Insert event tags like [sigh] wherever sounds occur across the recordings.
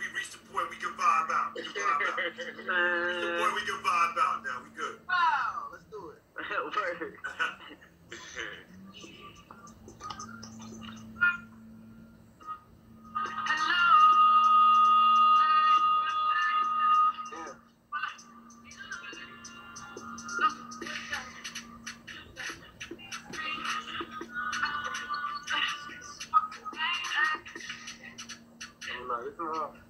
we reached the point we can vibe out. We can vibe out. [laughs] we reached the point we can vibe out now. We good. Wow, let's do it. Word. [laughs] Hello.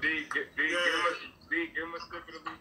D, D, yeah. give him a, D, give him a stiff in the